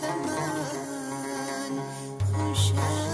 زمان خوشحال.